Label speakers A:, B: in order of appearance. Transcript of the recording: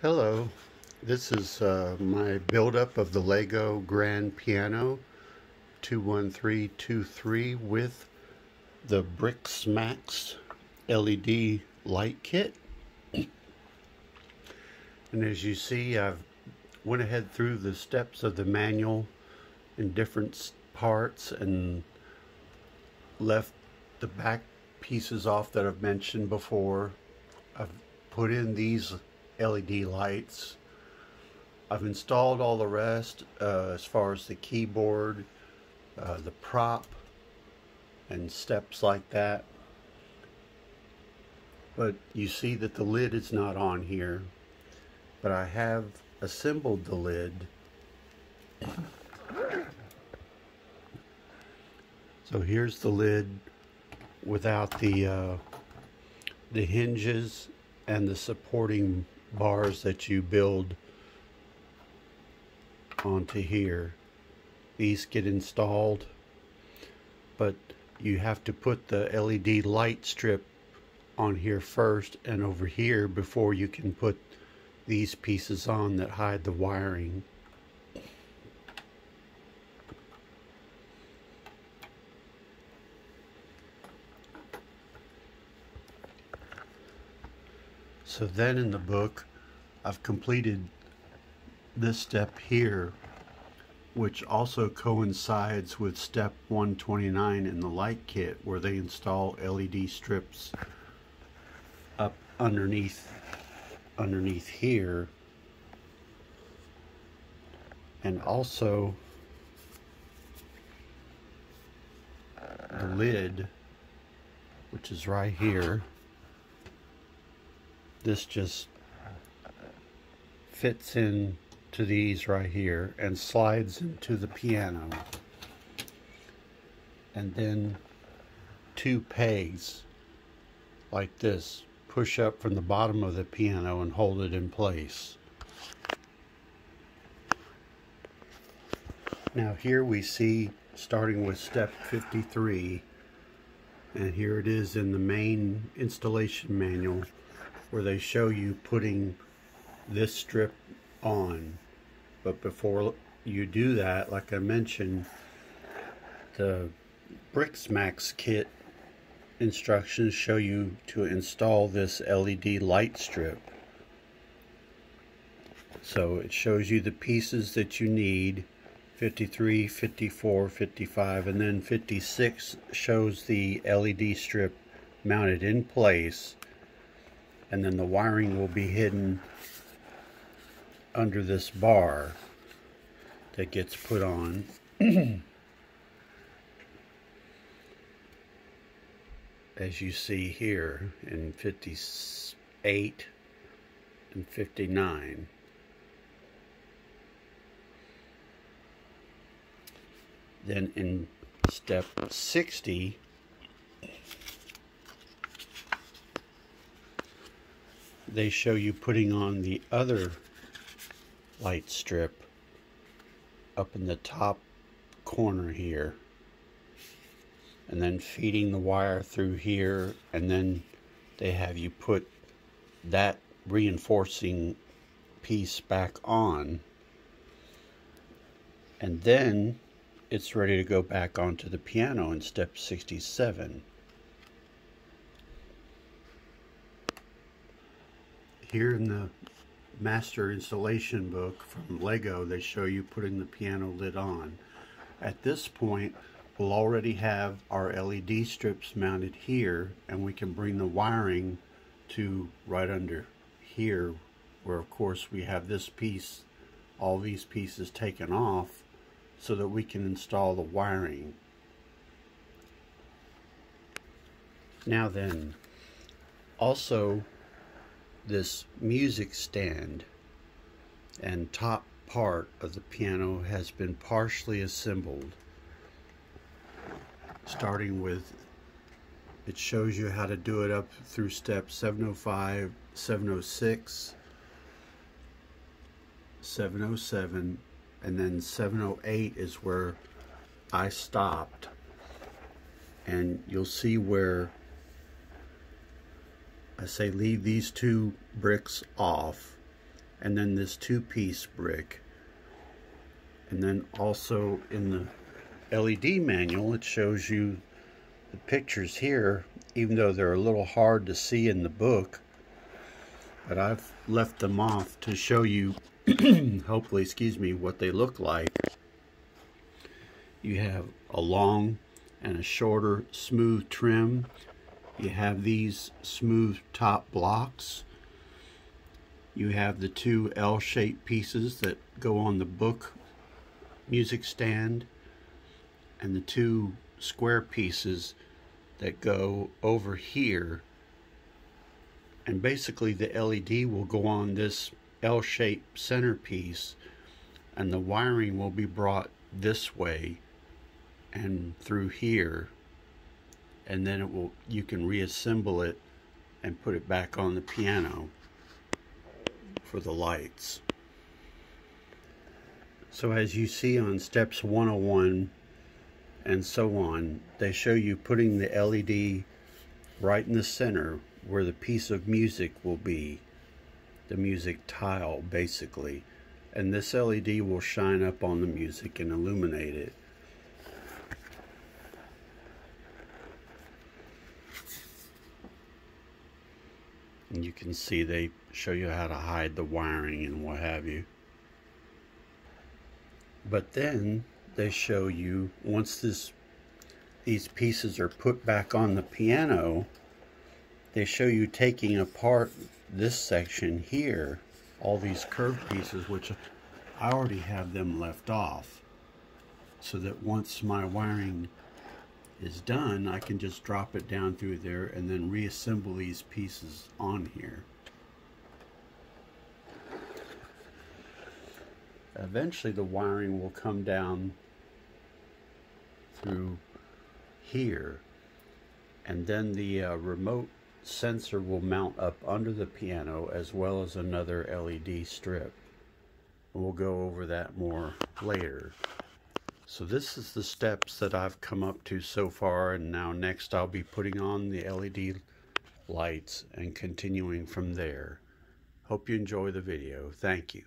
A: Hello, this is uh, my build-up of the Lego Grand Piano 21323 with the Briksmax LED light kit. And as you see, I've went ahead through the steps of the manual in different parts and left the back pieces off that I've mentioned before. I've put in these LED lights. I've installed all the rest uh, as far as the keyboard, uh, the prop, and steps like that. But you see that the lid is not on here. But I have assembled the lid. So here's the lid without the uh, the hinges and the supporting bars that you build onto here. These get installed, but you have to put the LED light strip on here first and over here before you can put these pieces on that hide the wiring. So then in the book, I've completed this step here, which also coincides with step 129 in the light kit, where they install LED strips up underneath underneath here. And also the lid which is right here this just fits in to these right here and slides into the piano. And then two pegs like this push up from the bottom of the piano and hold it in place. Now here we see starting with step 53 and here it is in the main installation manual where they show you putting this strip on. But before you do that, like I mentioned, the Briksmax kit instructions show you to install this LED light strip. So it shows you the pieces that you need 53, 54, 55, and then 56 shows the LED strip mounted in place and then the wiring will be hidden under this bar that gets put on. As you see here in 58 and 59. Then in step 60, they show you putting on the other light strip up in the top corner here and then feeding the wire through here and then they have you put that reinforcing piece back on and then it's ready to go back onto the piano in step 67 here in the master installation book from Lego, they show you putting the piano lid on. At this point, we'll already have our LED strips mounted here, and we can bring the wiring to right under here, where of course we have this piece, all these pieces taken off, so that we can install the wiring. Now then, also this music stand and top part of the piano has been partially assembled. Starting with it shows you how to do it up through step 705 706 707 and then 708 is where I stopped. And you'll see where I say leave these two bricks off and then this two-piece brick. And then also in the LED manual, it shows you the pictures here, even though they're a little hard to see in the book. But I've left them off to show you, hopefully, excuse me, what they look like. You have a long and a shorter smooth trim. You have these smooth top blocks. You have the two L-shaped pieces that go on the book music stand and the two square pieces that go over here and basically the LED will go on this L-shaped centerpiece and the wiring will be brought this way and through here and then it will you can reassemble it and put it back on the piano for the lights. So as you see on steps 101 and so on, they show you putting the LED right in the center where the piece of music will be, the music tile basically. And this LED will shine up on the music and illuminate it. And you can see they show you how to hide the wiring and what have you. But then they show you once this these pieces are put back on the piano, they show you taking apart this section here, all these curved pieces, which I already have them left off. So that once my wiring is done, I can just drop it down through there and then reassemble these pieces on here. Eventually the wiring will come down through here and then the uh, remote sensor will mount up under the piano as well as another LED strip. We'll go over that more later. So this is the steps that I've come up to so far and now next I'll be putting on the LED lights and continuing from there. Hope you enjoy the video. Thank you.